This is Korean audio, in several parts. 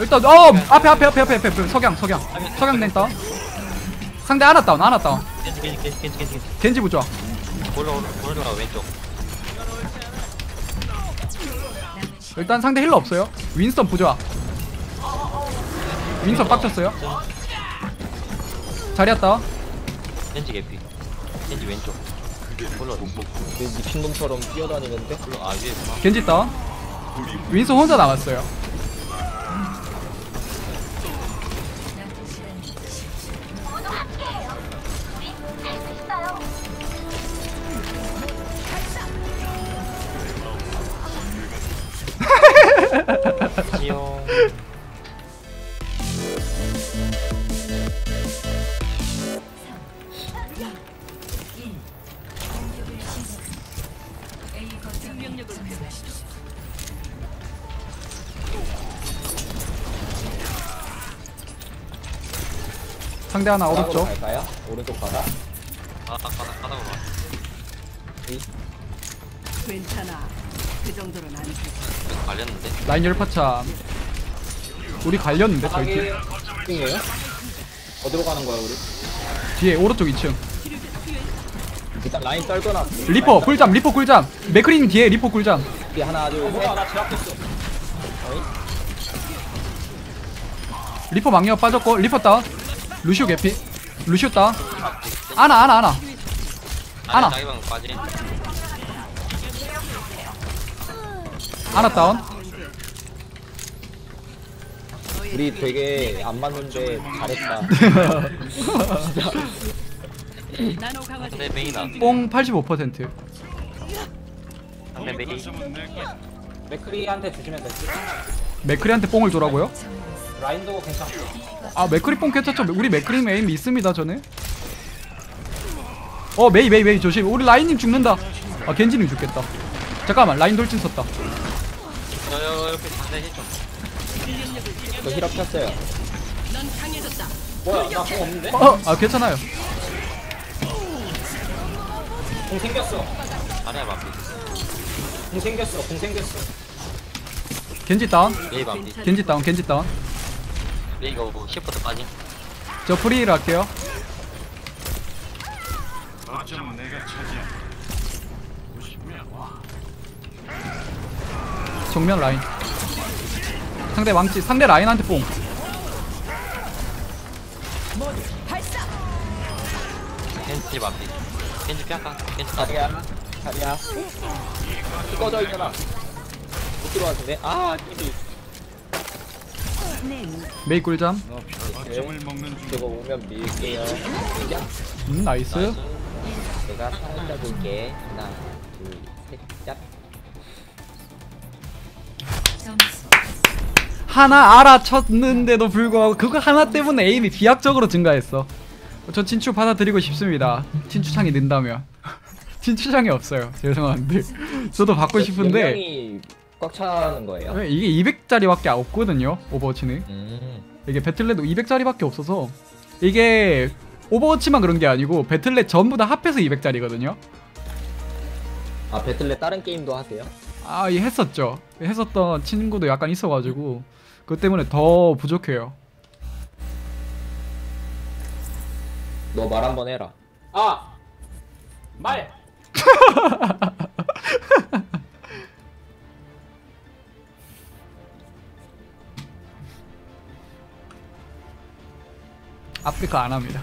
일단 어 앞에 앞에 앞에 앞에 앞에 석양 석양. 석양 낸다 상대 하나 다운 하나 다운. 겐지 겐지 겐지 겐지 겐지. 겐지 부조화 올라 올라 올라 왼쪽. 일단 상대 healer 없어요. 윈스턴 부조화 윈스턴 빡쳤어요. 자리야다 겐지 개피. 겐지 왼쪽. 올라. 그 미친놈처럼 뛰어다니는데? 올라 아 위에 겐지 다운. 윈스턴 혼자 남았어요 지용 상대 하나 오른쪽 갈까요? 오른쪽 바닥 아 바닥 바닥으로 와 괜찮아. 그 정도는 아니지. 갈렸는데? 라인 열파차. 우리 갈렸는데 저희 팀 바닥에 층이에요? 어디로 가는 거야 우리? 뒤에 오른쪽 2층. 일단 라인 떨거나. 리퍼 꿀잠 리퍼 꿀잠. 맥크린 뒤에 리퍼 꿀잠. 우리 하나 둘 셋. 나 제압했어. 리퍼 망령 빠졌고 리퍼 다운 루시오 개피. 루시오 다운 아나 아나 아나. 아니 자기방 빠지 아나 다운. 우리 되게 안 맞는데 잘했다. 상대 뽕85% 상대 메이 맥크리한테 주시면 되지. 맥크리한테 뽕을 줘라고요? 라인도 괜찮고. 아 맥크리 뽕 괜찮죠? 우리 맥크리 메인 있습니다 저는. 어 메이 메이 메이 조심. 우리 라인님 죽는다. 아 겐지님 죽겠다. 잠깐만 라인 돌진 썼다 여여 옆에 상대 해줘. 저 힐업 켰어요. 넌 강해졌다. 뭐야 나 공 없는데? 어, 아 괜찮아요. 공 생겼어. 아니야 반피 공 생겼어 공 생겼어. 겐지 다운? 메이 반피 겐지 다운 겐지 다운. 메이가 오고 시프트 빠지 저 프리를 할게요 정면 라인. 상대 왕치 상대 라인한테 뽕. 겐지 반피. 겐지 피할까? 겐지 다 자리야 자리야. 꺼져 있잖아 못 들어왔는데? 아 끼리 메이 꿀잠. 저거 오면 밀게요. 음 나이스. 내가 살짝 볼게. 하나 둘셋 하나 알아쳤는데도 불구하고 그거 하나 때문에 에임이 비약적으로 증가했어. 저 친추 받아들이고 싶습니다. 친추창이 는다면. 친추창이 없어요. 죄송한데. 저도 받고 싶은데 꽉 차는 거예요? 왜 이게 200짜리밖에 없거든요 오버워치는. 음. 이게 배틀넷도 200짜리밖에 없어서. 이게 오버워치만 그런 게 아니고 배틀넷 전부 다 합해서 200짜리거든요. 아 배틀넷 다른 게임도 하세요? 아, 이 했었죠. 했었던 친구도 약간 있어가지고 그것 때문에 더 부족해요. 너 말 한번 해라 아! 말! 아프리카 안 합니다.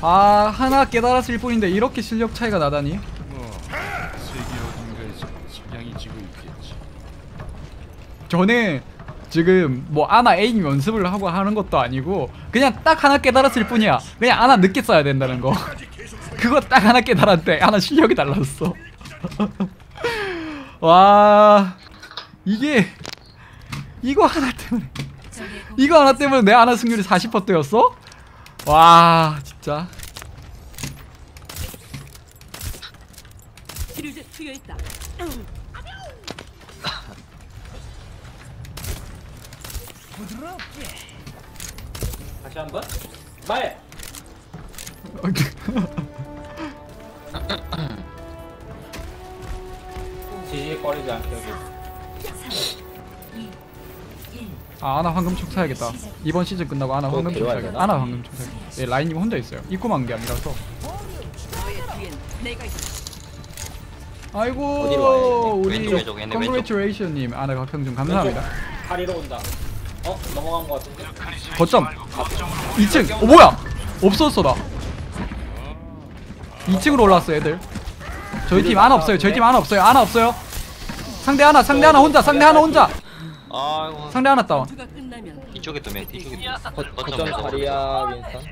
아, 하나 깨달았을 뿐인데 이렇게 실력 차이가 나다니. 어딘가에서 석양이 지고 있겠지. 저는 지금 뭐 아나 에임 연습을 하고 하는 것도 아니고 그냥 딱 하나 깨달았을 뿐이야. 그냥 하나 늦게 써야 된다는 거. 그거 딱 하나 깨달았대. 하나 실력이 달랐어. 와, 이게 이거 하나 때문에 이거 하나 때문에 내 하나 승률이 40%였어? 와, 진짜. 치료제 투여했다. 다시 한 번 말! 지지거리지 않게 여기 아 아나 황금총 사야겠다 이번 시즌 끝나고 아나 황금총 데려와야 사야겠다 되나? 아나 황금총 사야겠다 예 라인님 혼자 있어요 입구만 게 아니라서. 아이고? 우리 왼쪽, congratulation님 아나 각평 좀 감사합니다 다리로 온다. 어? 넘어간 거 같은데. 거점. 2층. 어 뭐야? 없었어 나. 2층으로 올라왔어 애들. 저희 팀 하나 없어요. 저희 팀 하나 없어요. 하나 없어요. 상대 하나 상대 하나 혼자 상대 하나 혼자. 아이고. 상대 하나 다운. 이쪽에 두명 이쪽에 두명 거점 자리야 윈선.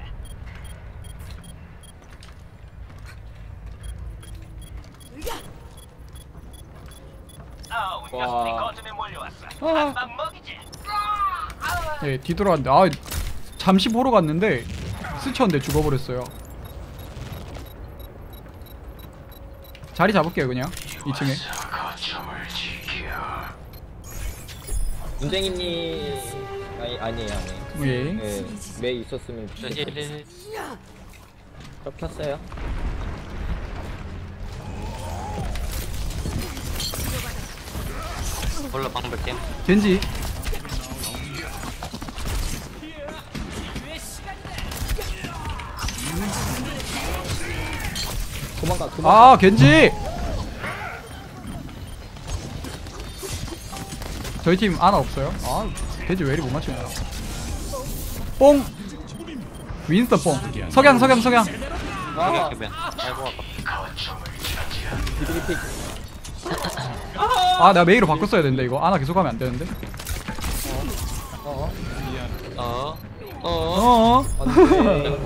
와. 예 뒤돌아왔는데 아 잠시 보러 갔는데 스쳤는데 죽어버렸어요 자리 잡을게요 그냥 2층에 문쟁이님 아니 아니에요 아니. 예 네, 왜 있었으면 좋겠어요. 저 켰어요. 몰라 게임 겐지 도망가 도망가. 아 겐지! 저희 팀 하나 없어요? 아 겐지 왜 이리 못 맞추냐. 뽕! 윈스턴 뽕. 석양 석양 석양. 아, 비비픽. 아 내가 메이로 바꿨어야 되는데 이거. 아나 계속 하면 안 되는데. 어. 어 어. 어. 안돼.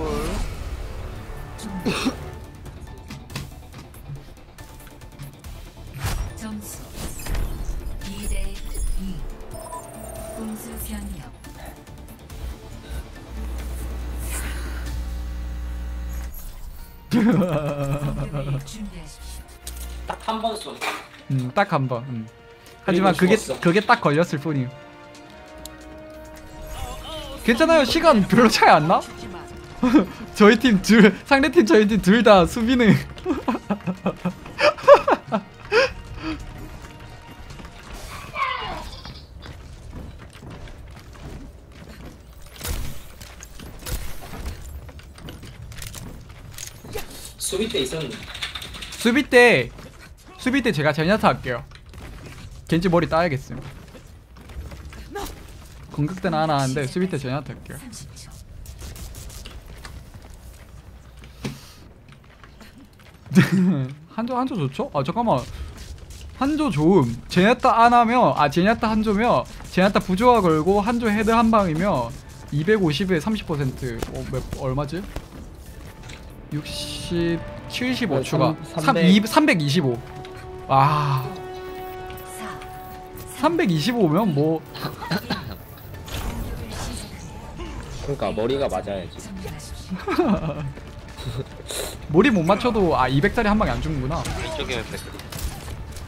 딱 한번 쏘. 음, 딱 한 번. 음. 하지만 그게 죽었어. 그게 딱 걸렸을 뿐이요. 괜찮아요. 시간 별로 차이 안 나? 저희 팀 둘, 상대 팀 저희 팀 둘 다 수비는 수비 때 있었는데. 수비 때 수비 때 제가 젠야타 할게요. 겐지 머리 따야겠음. 공격 때는 아나 하는데 수비 때 젠야타 할게요. 30초 한조 한조 좋죠? 아 잠깐만 한조 좋음 젠야타 안 하면 아 젠야타 한조면 젠야타 부조화 걸고 한조 헤드 한 방이면 250에 30% 어, 몇, 얼마지? 60 75 네, 추가. 삼- 3, 300. 325와4 325면 뭐. 그러니까 머리가 맞아야지. 머리 못 맞춰도 아 200짜리 한 방에 안 죽는구나. 왼쪽에 백.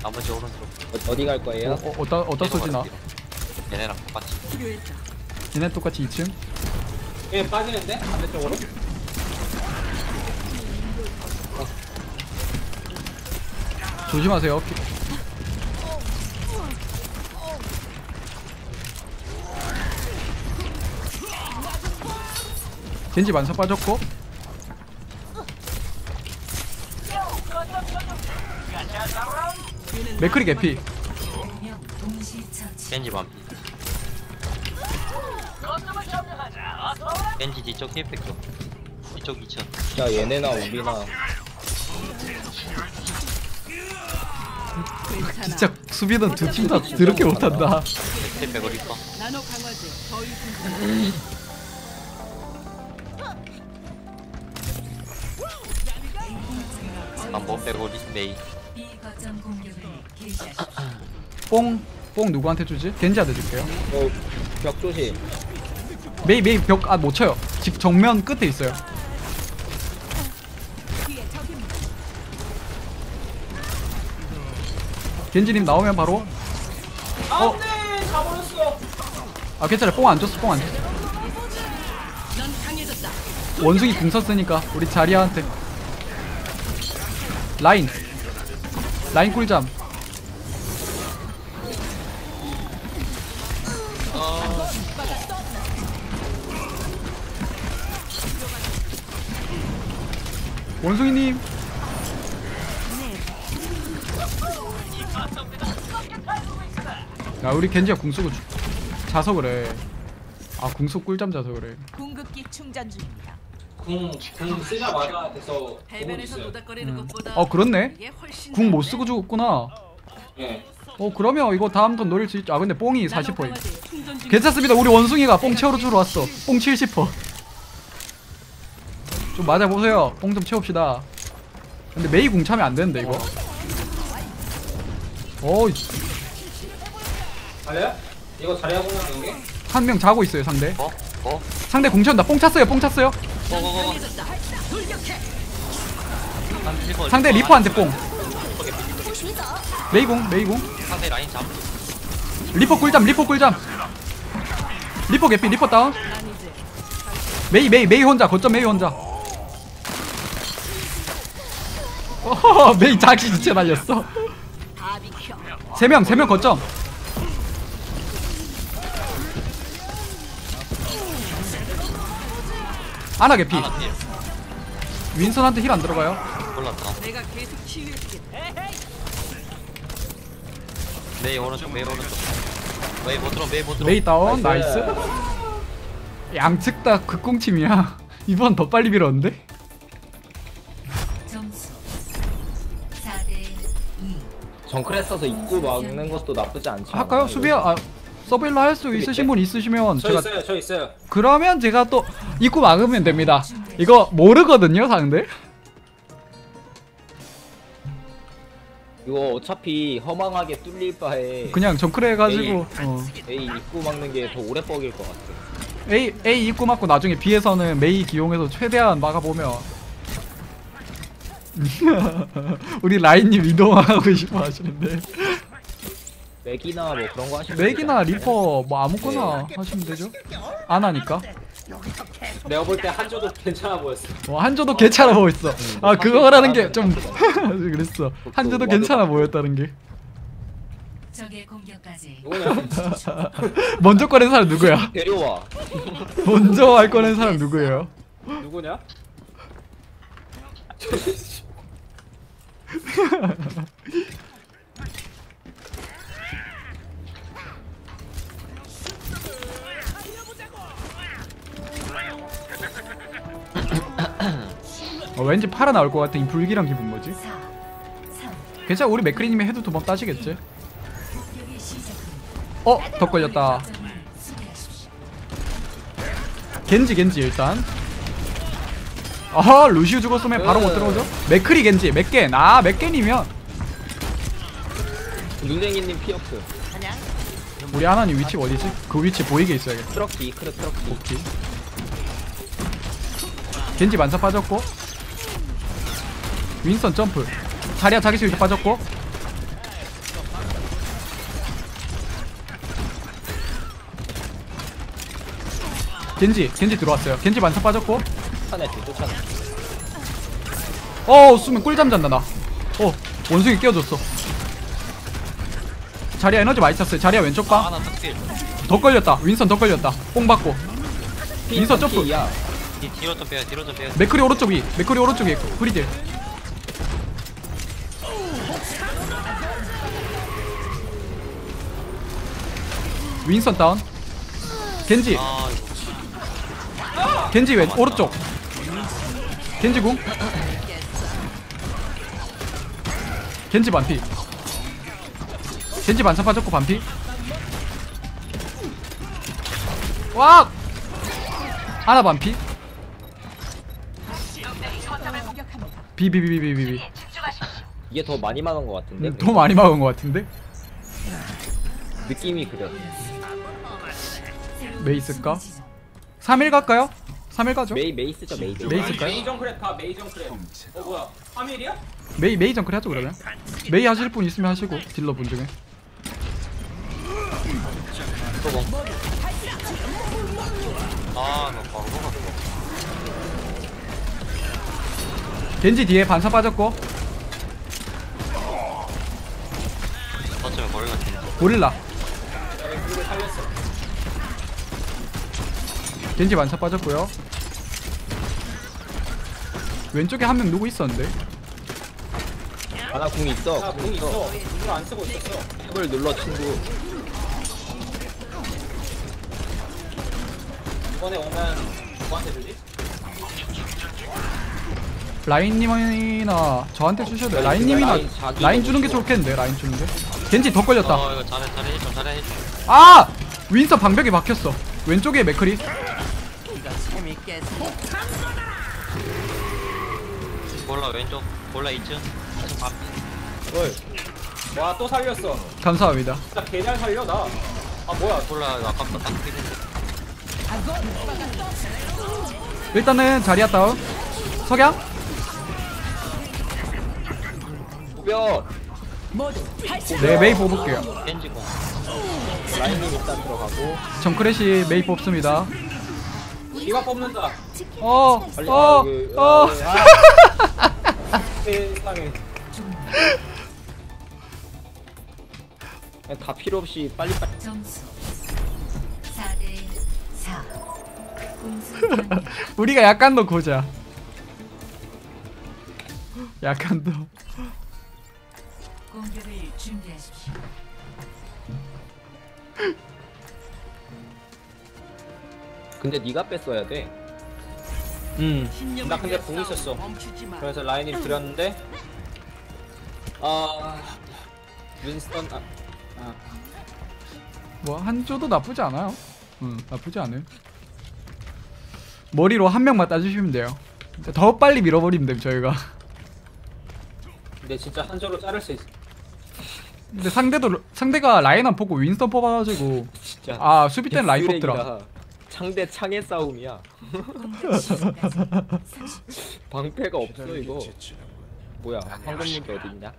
나머지 오른쪽. 어, 어디 갈 거예요? 어, 어, 어 디다 어디다 쏘지나? 얘네랑 똑같이. 얘네 똑같이 2층? 예 빠지는데? 반대쪽으로? 조심하세요. 겐지 만사 빠졌고. 맥크리 개피. 겐지 반피 겐지 뒤쪽 힐팩 쪽 뒤쪽 2층. 야 얘네나 우리나 진짜 수비는 두 팀 다 더럽게 못한다. 한번 리 메이. 공격을 개시하십시오. 뽕, 뽕 누구한테 주지? 겐지한테 줄게요. 어 벽 조심. 메이 메이 벽 아 못 쳐요. 집 정면 끝에 있어요 겐지님 나오면 바로. 어? 아 괜찮아 뽕 안 줬어 뽕 안 줬어. 원숭이 궁 썼으니까 우리 자리아한테. 라인. 라인 꿀잠. 원숭이님 야 우리 겐지가 궁 쓰고 주- 자서 그래 아 궁속 꿀잠 자서 그래 궁극기 충전 중입니다. 궁, 궁 쓰자마자 돼서 보고 해변에서 있어요. 노닥거리는 것보다 어 그렇네 이게 훨씬 궁못 낫네. 쓰고 죽었구나 예. 어 그러면 이거 다음 턴 노릴 수 있죠 아 근데 뽕이 40%임 나노강화제 충전 중. 괜찮습니다 우리 원숭이가 뽕 채우러 주러 왔어 뽕 70%. 좀 맞아보세요 뽕 좀 채웁시다 근데 메이 궁 차면 안 되는데 이거 어이 잘해요? 이거 잘해야 보면 여기? 한명 자고 있어요 상대 어? 어? 상대 궁 찬다 뽕 찼어요 뽕 찼어요 go go go go 강해졌다. 돌격해. 상대 리퍼한테 뽕 메이 궁 메이 궁 상대 라인 잡 리퍼 꿀잠 리퍼 꿀잠 리퍼 개피 리퍼 다운 메이 메이 메이 혼자 거점 메이 혼자 어허 메이 자기 주체 날렸어 다 비켜. 세 명 세 명 거점 아나 개피 아나 heal 윈선한테 heal 안 들어가요? 몰랐다. 내가 계속 치유해주겠다. 메이 오른쪽 메이 오른쪽. 메이 못 들어 메이 못 들어 메이 다운? Nice. Nice. 양측 다 극공팀이야. 이번 더 빨리 밀었는데? 점수 4대 2 정크레 써서 입구 막는 것도 나쁘지 않지 할까요? 수비야? 아 서브일러 할수 있으신 분 있으시면 저 제가 있어요, 저 있어요. 그러면 제가 또 입구 막으면 됩니다. 이거 모르거든요 상대? 이거 어차피 허망하게 뚫릴 바에 그냥 정크레 해가지고 어. A 입구 막는 게 더 오래 뻐길 것 같아. A A 입구 맞고 나중에 B에서는 메이 기용해서 최대한 막아보면. 우리 라인님 이동하고 싶어 하시는데 맥이나 뭐 그런 거 하시면 맥이나 리퍼 뭐 아무거나 하시면 되죠? 안 하니까. 내가 볼 때 한조도 괜찮아 보였어. 어, 한조도 괜찮아 보였어. 아 그거라는 게 좀 그랬어. 한조도 괜찮아 보였다는 게. 적의 공격까지. 누구냐? 먼저 꺼낸 사람 누구야? 데려와. 먼저 할 꺼낸 사람 누구예요? 누구냐? 왠지 팔아 나올 것 같은 이 불길한 기분 뭐지? 4 3 괜찮아 우리 맥크리님이 해도 두번 따지겠지? 공격이 시작됩니다. 어? 더 걸렸다. 겐지 겐지 일단. 아하 루시우 죽었으면 바로 못 들어오죠? 맥크리 겐지 맥겐. 아 맥겐이면. 눈쟁이님 피어크 우리 하나님 위치 어디지? 그 위치 보이게 있어야겠다. 트럭기 크르 트럭기 오케이 겐지 만사 빠졌고 윈선 점프. 자리야 자기 스위치 빠졌고. 겐지 겐지 들어왔어요. 겐지 반사 빠졌고. 쫓아내 쫓아내. 어 수면 꿀잠 잔다 나어 원숭이 끼워줬어. 자리야 에너지 많이 찼어요. 자리야 왼쪽 아, 아나 딸피 걸렸다. 윈선 더 걸렸다. 뽕 받고. 윈선 점프. 야. 뒤로 좀 빼요 뒤로 좀 빼요. 맥크리 오른쪽 위. 맥크리 오른쪽 위 free딜 윈선 다운. 겐지. 아 겐지 왼 오른쪽. 겐지 궁. 겐지 반피. 겐지 반사 빠졌고 반피. 와 하나 반피. 비비비비비비. 이게 더 많이 막은 것 같은데? 더 많이 막은 것 같은데? 느낌이 그래 메이 쓸까? 3딜 갈까요? 3딜 가죠? 메이 메이 쓰죠 메이. 메이 쓸까요? 메이 정크랫 다 메이 정크랫. 어 뭐야? 3딜이야? 메이 메이 정크 하죠 그러면? 메이 하실 분 있으면 하시고 딜러 분 중에. 아 이거 바로 먹었어 겐지 뒤에 반사 빠졌고. 어쩌면 거리 같은데 고릴라 겐지 만차 빠졌고요 왼쪽에 한 명 누구 있었는데 하나 궁 있어. 아, 궁궁 있어. 이걸 안 쓰고 있었어. 탭을 눌러 친구. 이번에 오면 누구한테 주지? 라인님이나 저한테 주셔도 돼요 라인님이나 라인 자기 라인 주는 게 좋겠는데 라인 주는 게 겐지 더 걸렸다 어 이거 잘해 잘해 해좀 잘해 아! 윈서 방벽이 막혔어 왼쪽에 맥크리 볼라 왼쪽 볼라 2층 밥 헐. 와, 또 살렸어. 감사합니다 진짜 개잘 살려, 나. 아, 뭐야. 볼라 이거 딱 끼는데 일단은 자리야 다운 석양 뼈. 네 메이 뽑을게요 겐지 공 라인님 일단 들어가고. 정크래시 메이 뽑습니다 이가 뽑는다. 어! 빨리. 어! 아, 그, 어! 아, 세상에. 그냥 다 필요 없이 빨리 빨리. 점수 4대 4 공수 변경 우리가 약간 더 고자 약간 더 공격을 준비하십시오 근데 네가 뺐어야 돼. 음. 나 근데 싸움 있었어. 그래서 라인님 드렸는데. 아. 윈스턴, 아. 아. 뭐 한조도 나쁘지 않아요 응 나쁘지 않아요 머리로 한 명만 따주시면 돼요 더 빨리 밀어버리면 됩니다 저희가 근데 진짜 한조로 자를 수 있어. 근데 상대도 상대가 라인 안 뽑고 윈스턴 뽑아가지고 진짜. 아 수비 때는 라인 뽑더라 상대 창의 싸움이야. 공격 시작까지 30초 방패가 없어 이거. 뭐야? 황금무기 어딨냐?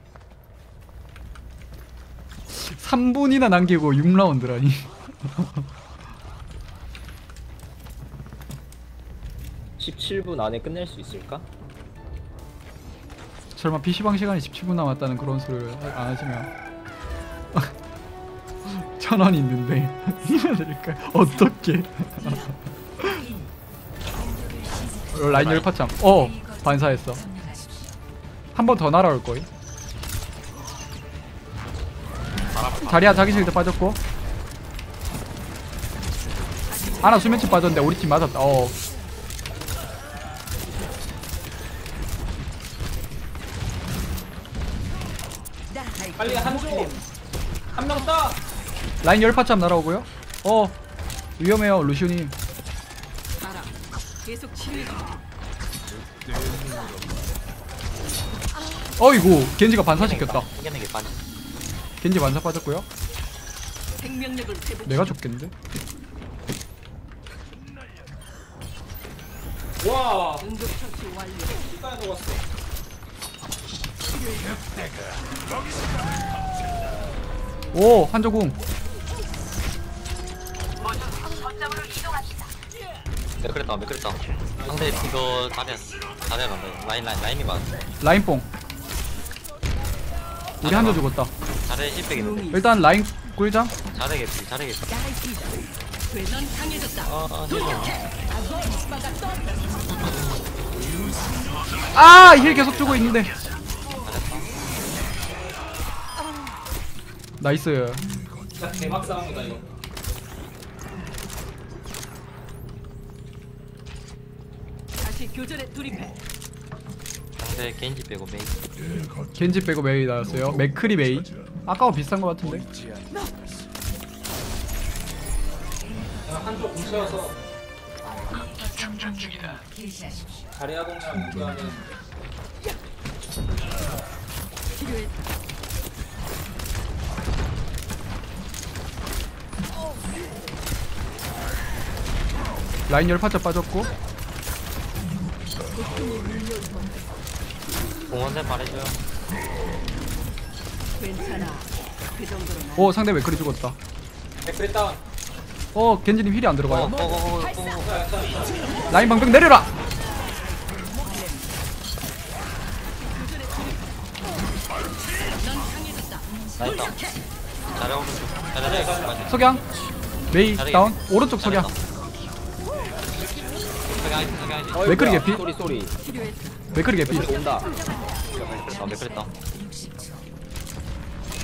3분이나 남기고 6라운드라니 십칠 분 안에 끝낼 수 있을까? 설마 PC방 시간이 17분 남았다는 그런 소리를 하- 안 하시면 천 원 있는데 드릴까요? 어떻게? 라인 열파참 어 반사했어. 한 번 더 날아올 거임. 자리야 자기 실드 빠졌고. 하나 수면치 빠졌는데 우리 팀 맞았다. 어 라인 열파참 날아오고요. 어 위험해요 루시오님. 어이구 겐지가 반사시켰다. 겐지 반사 빠졌고요. 내가 죽겠는데? 와. 오 한조궁 맥그랬다. 맥그랬다 상대 이거 자리야 자리야 간다. 라인 라인 라인이 맞 라인뽕. 우리 한조 죽었다. 자리야 1백 있는데 일단 라인 개피 자리야 개피 되넌 강해졌다. 아아. 아 heal 계속 주고 있는데. Nice. 진짜 대박 싸움이다, 이거. 다시 교전에 돌입해. 상대 겐지 빼고 메인 겐지 빼고 메이 나왔어요. 맥크리 메이. 아까와 비슷한 것 같은데? 한조 궁 채워서. 충전 중이다. 자리야 공략 치료해. 라인 열파차 빠졌고 공원대 말해줘요 괜찮아. 그 정도로 나. 오 상대 맥크리 죽었다 맥크리 다운. 어 겐지님 힐이 안 들어가요 어 어 어 어 라인 방벽 내려라 나있다 자리 오른쪽 자리 자리 석양 메이 다운 오른쪽 석양 맥크리. 개피? 소리 소리. 맥크리 개피 온다. 아 맥크렸다 60초.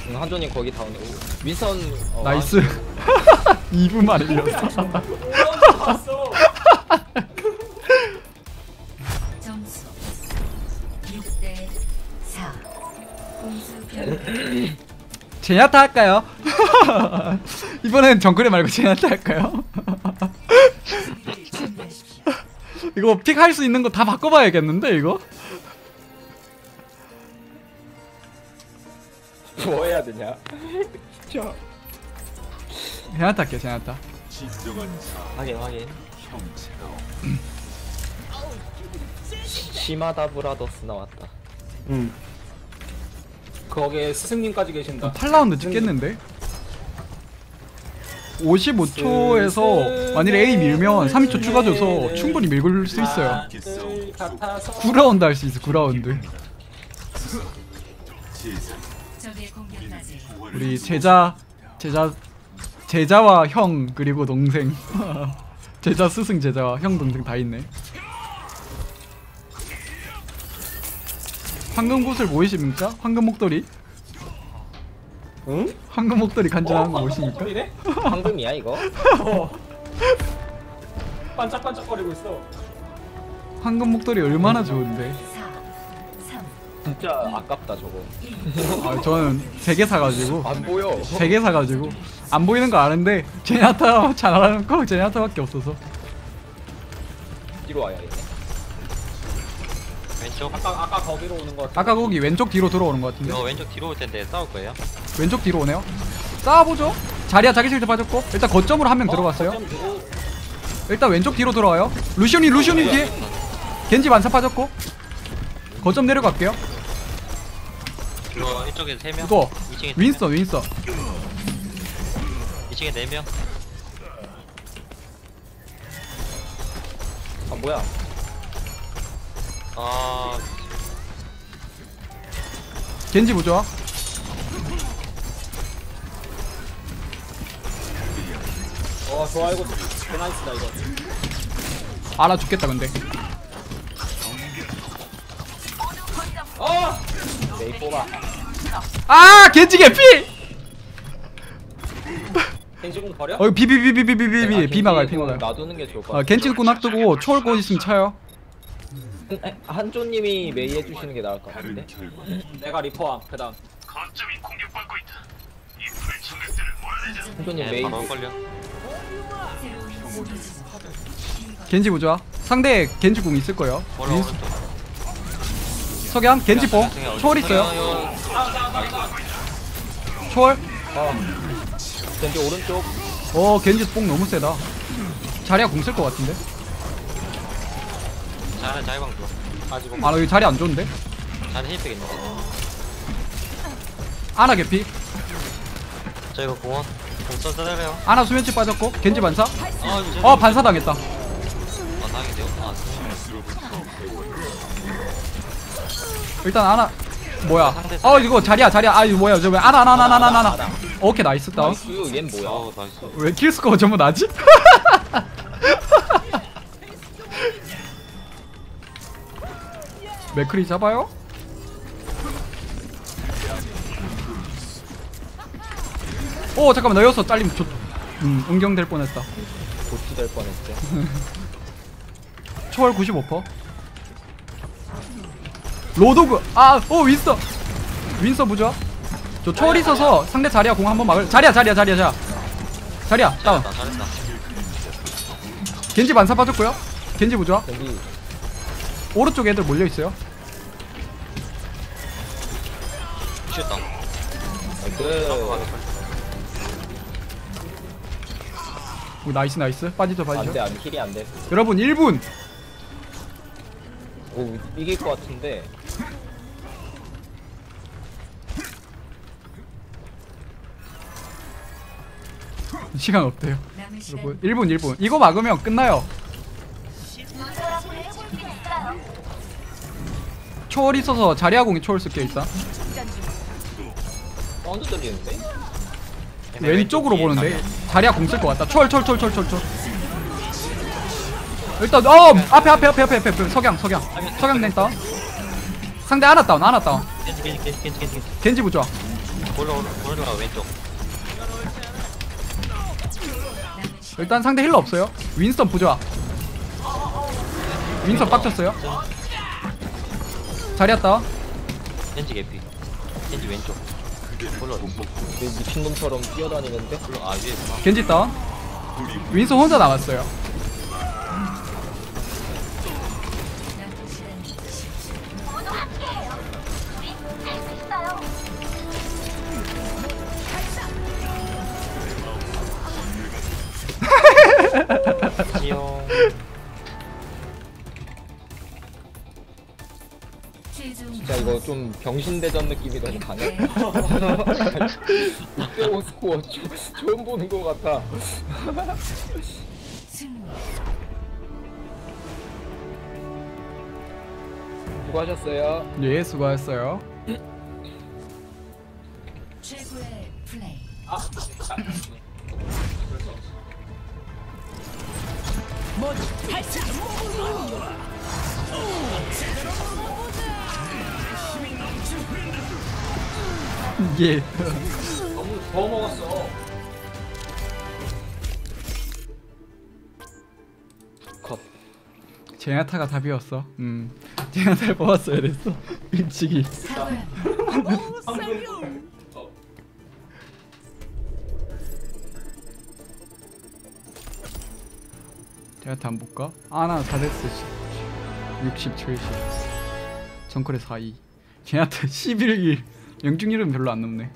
응, 한조님 거기 다 오네. 오, 윈선. 어, 나이스 2분 만에 이겼어 점수 6대 4. 공수 변경. 제냐타 할까요? 이번엔 정글에 말고 제냐타 할까요? 이거 픽 할 수 있는 거 다 바꿔봐야겠는데 이거? 뭐 해야 되냐? 제냐타 할게요 제냐타 진정한 확인 확인 시마다 브라더스 나왔다. 응. 거기에 스승님까지 계신다. 8라운드 찍겠는데? 55초에서 만일에 A 밀면 3초 추가줘서 충분히 밀을 수 있어요. 들 같아서 9라운드 할 수 있어 9라운드. 제사 적의 공격까지 우리 제자 제자 제자와 형 그리고 동생. 제자 스승 제자와 형 동생 다 있네. 황금 구슬 보이십니까? 황금 목도리 응? 황금 목도리 간지나는 거? 소리네? 황금이야 이거? 어. 반짝반짝거리고 있어. 황금 목도리 얼마나 좋은데 4, 3, 진짜 아깝다 저거. 아, 저는 세개 사가지고 안 보여. 세개 사가지고 안 보이는 거 아는데 제냐타 잘하는 거 제냐타밖에 없어서 뒤로 와야겠네. 왼쪽. 아까 아까 거기로 오는 거. 같아. 아까 거기 왼쪽 뒤로 들어오는 것 같은데? 이거 왼쪽 뒤로 올 텐데 싸울 거예요. 왼쪽 뒤로 오네요? 싸워보죠. 자리야 자기 실드 빠졌고. 일단 거점으로 한 명 들어갔어요. 거점 주고 일단 왼쪽 뒤로 들어와요. 루시온이 루시온이 뒤에. 겐지 만사 빠졌고. 거점 내려갈게요. 이거 이쪽에 3명. 이거 2층에 윈스턴 윈스턴. 2층에 4명. 아 뭐야? 아 겐지 부좋아 어 좋아 이거 개나이스다 이거. 알아 죽겠다 근데 어! 메이 뽑아. 아 겐지 개피 겐지공 버려? 어 비비비비비비비 비마가요 비마가요 놔두는 게 좋을 것아 같아. 겐지 꾼 놔두고 초월 꽂 있으면 차요 한- 한조님이 메이 해주시는 게 나을 것 같은데. 내가 리퍼함. 그다음. 한조님 네, 메이. 바로 걸려. 겐지 부좋아 상대 겐지 궁 있을 거예요. 오른쪽. 석양 겐지 뽕 초월 있어요. 초월. 겐지 오른쪽. 어 겐지 뽕 너무 세다. 자리야 궁 쓸 것 같은데 자네 자유방 줘 아직 아 여기 자리 안 좋은데? 자네 힐팩 있는데 아나 개피. 저 이거 공원 궁 써드려요. 아나 수면침 빠졌고 겐지 반사? 아 이거 어 반사 당했다. 아 당연히요? 아 일단 아나 뭐야? 어 이거 자리야 자리야. 아 이거 뭐야? 저거 아나 아나 아나 아나 아나 오케이 nice 다운. Nice. 얜 뭐야? 어우 nice. 왜 kill 스코어 전부 나지? 맥크리 잡아요? 오 잠깐만 너였어 잘리면 좋 음, 응경될 뻔했다. 고치 될 뻔했대. 초월 95% 로도그 아오 윈서 윈서 부좋아 저 초월 있어서 상대 자리야 공 한번 막을 자리야 자리야 자리야 자 자리야 다운. 잘했다 겐지 반사 빠졌고요. 겐지 부좋아 겐지. 오른쪽 애들 몰려 있어요. 슛다 그. 오, nice nice 빠지죠 빠지죠. 안돼 안 kill이 안 돼. 여러분 1분 오 이길 것 같은데. 시간 없대요. 여러분 1분 1분 이거 막으면 끝나요. 초월 있어서 자리아 궁이 초월 쓸게 일단 사운드 들리는데? 왼쪽으로 보는데. 자리아 궁 쓸 것 같다. 초월 초월 초월 초월 초월 초월. 일단 어 앞에 앞에 앞에 앞에 앞에, 앞에. 석양 석양. 석양 냈다. 상대 하나 다운 하나 다운 겐지 겐지 겐지 겐지 겐지. 겐지 부조화 올라 올라 왼쪽. 일단 상대 healer 없어요. 윈스턴 부조화 윈스턴 빡쳤어요 자리였다. 겐지 개피. 겐지 왼쪽. 그 미친놈처럼 뛰어다니는데? 아 위에 겐지 다운 윈스턴 혼자 나갔어요 좀 병신대전 느낌이 너무 강해. 6대5 스코어 처- 처음 보는 것 같아. 수고하셨어요. 예 수고하셨어요. 최고의 플레이. 예. 너무 더 먹었어. 컷. 제나타가 답이었어. 음. 제나타를 뽑았어야 됐어. 일찍이. 제나타 안 볼까? 아나 4데스 60, 70 정크레 42 제나타 11, 1 영중률은 별로 안 높네